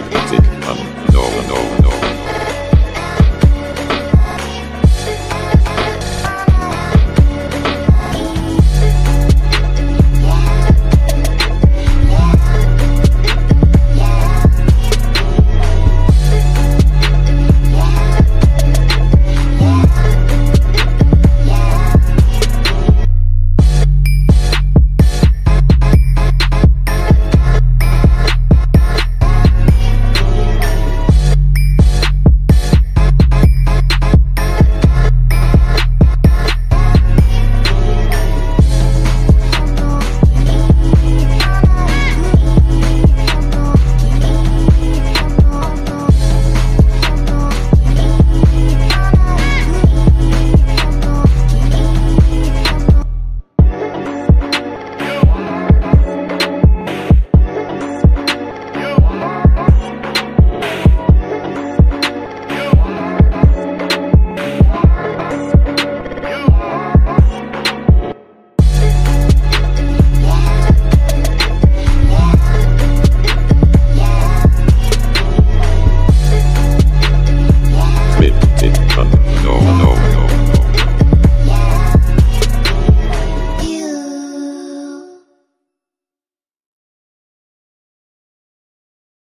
commitment